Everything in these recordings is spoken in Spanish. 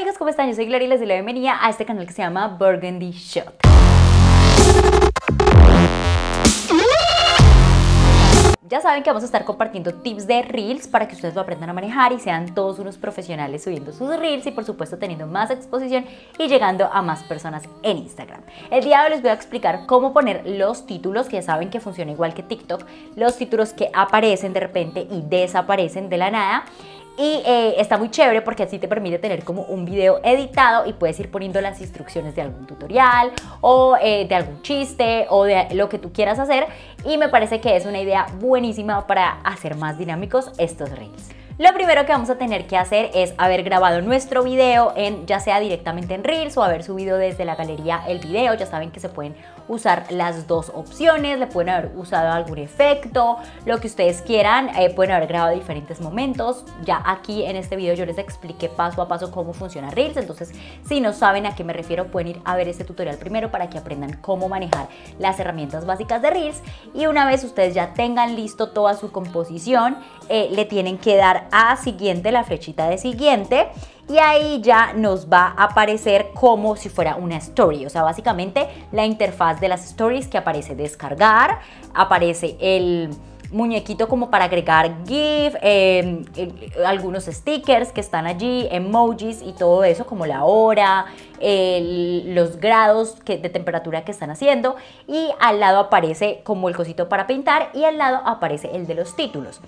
amigos, ¿cómo están? Yo soy Gloria y les doy la bienvenida a este canal que se llama Burgundy Shot. Ya saben que vamos a estar compartiendo tips de Reels para que ustedes lo aprendan a manejar y sean todos unos profesionales subiendo sus Reels y por supuesto teniendo más exposición y llegando a más personas en Instagram. El día de hoy les voy a explicar cómo poner los títulos, que ya saben que funciona igual que TikTok, los títulos que aparecen de repente y desaparecen de la nada y eh, está muy chévere porque así te permite tener como un video editado y puedes ir poniendo las instrucciones de algún tutorial o eh, de algún chiste o de lo que tú quieras hacer y me parece que es una idea buenísima para hacer más dinámicos estos reels. Lo primero que vamos a tener que hacer es haber grabado nuestro video en ya sea directamente en Reels o haber subido desde la galería el video. Ya saben que se pueden usar las dos opciones, le pueden haber usado algún efecto, lo que ustedes quieran, eh, pueden haber grabado diferentes momentos. Ya aquí en este video yo les expliqué paso a paso cómo funciona Reels, entonces si no saben a qué me refiero pueden ir a ver este tutorial primero para que aprendan cómo manejar las herramientas básicas de Reels y una vez ustedes ya tengan listo toda su composición, eh, le tienen que dar a siguiente, la flechita de siguiente y ahí ya nos va a aparecer como si fuera una story, o sea, básicamente la interfaz de las stories que aparece descargar, aparece el muñequito como para agregar GIF, em, algunos stickers que están allí, emojis y todo eso, como la hora, los grados de temperatura que están haciendo y al lado aparece como el cosito para pintar y al lado aparece el de los títulos.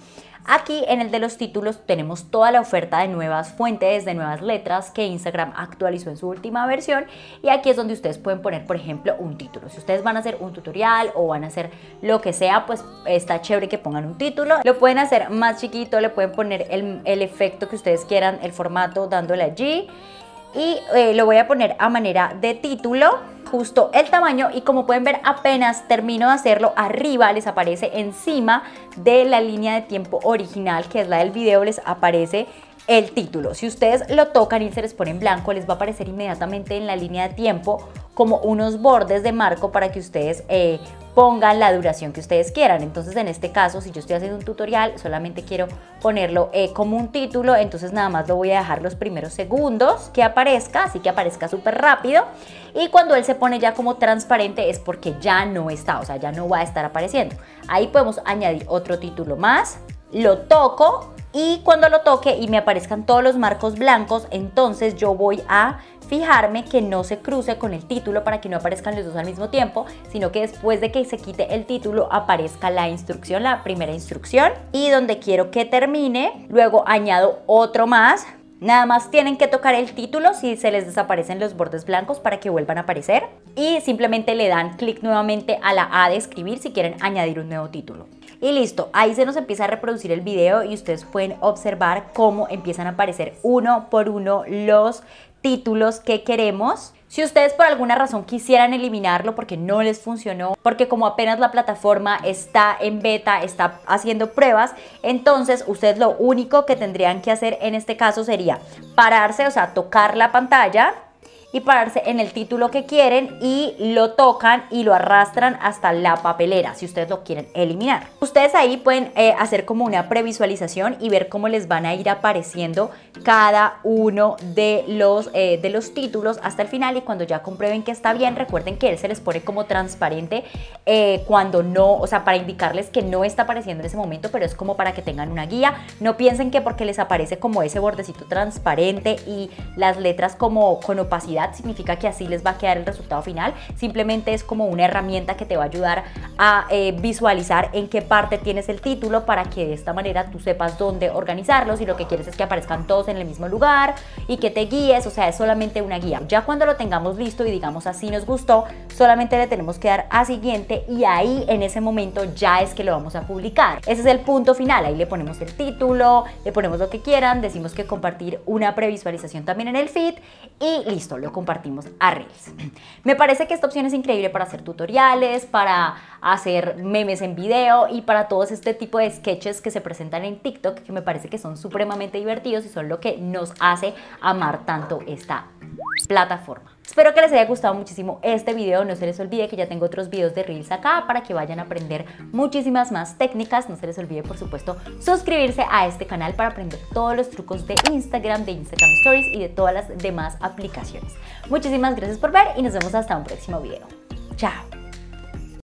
Aquí en el de los títulos tenemos toda la oferta de nuevas fuentes, de nuevas letras que Instagram actualizó en su última versión y aquí es donde ustedes pueden poner, por ejemplo, un título. Si ustedes van a hacer un tutorial o van a hacer lo que sea, pues está chévere que pongan un título. Lo pueden hacer más chiquito, le pueden poner el, efecto que ustedes quieran, el formato dándole allí y eh, lo voy a poner a manera de título justo el tamaño y como pueden ver apenas termino de hacerlo arriba les aparece encima de la línea de tiempo original que es la del video les aparece el título. Si ustedes lo tocan y se les pone en blanco, les va a aparecer inmediatamente en la línea de tiempo como unos bordes de marco para que ustedes eh, pongan la duración que ustedes quieran. Entonces, en este caso, si yo estoy haciendo un tutorial, solamente quiero ponerlo eh, como un título, entonces nada más lo voy a dejar los primeros segundos que aparezca, así que aparezca súper rápido. Y cuando él se pone ya como transparente es porque ya no está, o sea, ya no va a estar apareciendo. Ahí podemos añadir otro título más, lo toco y cuando lo toque y me aparezcan todos los marcos blancos, entonces yo voy a fijarme que no se cruce con el título para que no aparezcan los dos al mismo tiempo, sino que después de que se quite el título aparezca la instrucción, la primera instrucción. Y donde quiero que termine, luego añado otro más Nada más tienen que tocar el título si se les desaparecen los bordes blancos para que vuelvan a aparecer y simplemente le dan clic nuevamente a la A de escribir si quieren añadir un nuevo título. Y listo, ahí se nos empieza a reproducir el video y ustedes pueden observar cómo empiezan a aparecer uno por uno los títulos que queremos. Si ustedes por alguna razón quisieran eliminarlo porque no les funcionó, porque como apenas la plataforma está en beta, está haciendo pruebas, entonces ustedes lo único que tendrían que hacer en este caso sería pararse, o sea, tocar la pantalla, y pararse en el título que quieren y lo tocan y lo arrastran hasta la papelera si ustedes lo quieren eliminar. Ustedes ahí pueden eh, hacer como una previsualización y ver cómo les van a ir apareciendo cada uno de los, eh, de los títulos hasta el final y cuando ya comprueben que está bien, recuerden que él se les pone como transparente eh, cuando no, o sea, para indicarles que no está apareciendo en ese momento, pero es como para que tengan una guía. No piensen que porque les aparece como ese bordecito transparente y las letras como con opacidad, significa que así les va a quedar el resultado final. Simplemente es como una herramienta que te va a ayudar a eh, visualizar en qué parte tienes el título para que de esta manera tú sepas dónde organizarlos y lo que quieres es que aparezcan todos en el mismo lugar y que te guíes, o sea, es solamente una guía. Ya cuando lo tengamos listo y digamos así nos gustó, solamente le tenemos que dar a siguiente y ahí en ese momento ya es que lo vamos a publicar. Ese es el punto final, ahí le ponemos el título, le ponemos lo que quieran, decimos que compartir una previsualización también en el feed y listo, compartimos a Reels. Me parece que esta opción es increíble para hacer tutoriales, para hacer memes en video y para todos este tipo de sketches que se presentan en TikTok que me parece que son supremamente divertidos y son lo que nos hace amar tanto esta plataforma. Espero que les haya gustado muchísimo este video, no se les olvide que ya tengo otros videos de Reels acá para que vayan a aprender muchísimas más técnicas, no se les olvide por supuesto suscribirse a este canal para aprender todos los trucos de Instagram, de Instagram Stories y de todas las demás aplicaciones. Muchísimas gracias por ver y nos vemos hasta un próximo video. Chao.